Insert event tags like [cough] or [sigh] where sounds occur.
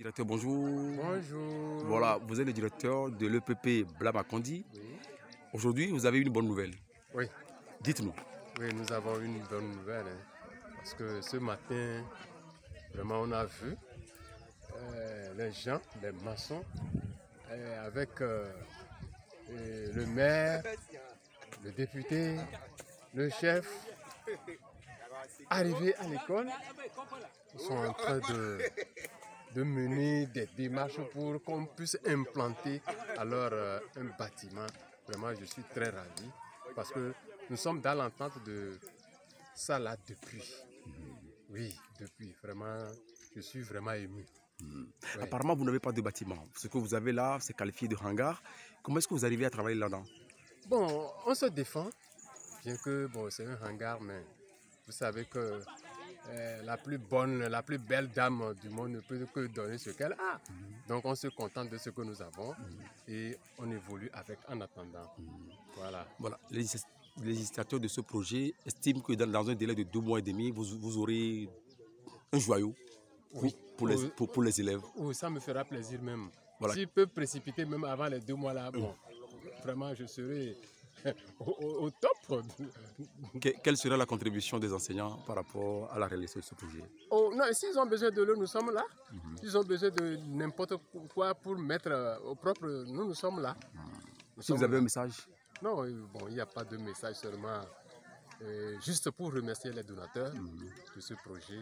Directeur, bonjour. Bonjour. Voilà, vous êtes le directeur de l'EPP Blamakondi. Oui. Aujourd'hui, vous avez une bonne nouvelle. Oui. Dites-nous. Oui, nous avons une bonne nouvelle. hein, parce que ce matin, vraiment, on a vu euh, les gens, les maçons, euh, avec euh, le maire, le député, le chef, arrivés à l'école. Ils sont en train de, de mener des démarches pour qu'on puisse implanter alors euh, un bâtiment. Vraiment, je suis très ravi parce que nous sommes dans l'entente de ça là depuis. Oui, depuis. Vraiment, je suis vraiment ému. Ouais. Apparemment, vous n'avez pas de bâtiment. Ce que vous avez là, c'est qualifié de hangar. Comment est-ce que vous arrivez à travailler là-dedans? Bon, on se défend, bien que bon, c'est un hangar, mais vous savez que euh, la plus bonne, la plus belle dame du monde ne peut que donner ce qu'elle a. Donc on se contente de ce que nous avons et on évolue avec en attendant. Voilà. Voilà, les législateurs de ce projet estiment que dans, dans un délai de deux mois et demi, vous, vous aurez un joyau pour, Oui. pour les, pour, pour les élèves. Oui, ça me fera plaisir même. Voilà. S'il peut précipiter même avant les deux mois là, bon, vraiment je serai [laughs] au, top. Que- quelle sera la contribution des enseignants par rapport à la réalisation de ce projet? Oh, non, s'ils ont besoin de l'eau, nous sommes là. S'ils ont besoin de n'importe quoi pour mettre euh, au propre, nous, nous sommes là. Nous Si sommes vous avez là. un message, Non, euh, bon, il n'y a pas de message seulement. euh, juste pour remercier les donateurs de ce projet.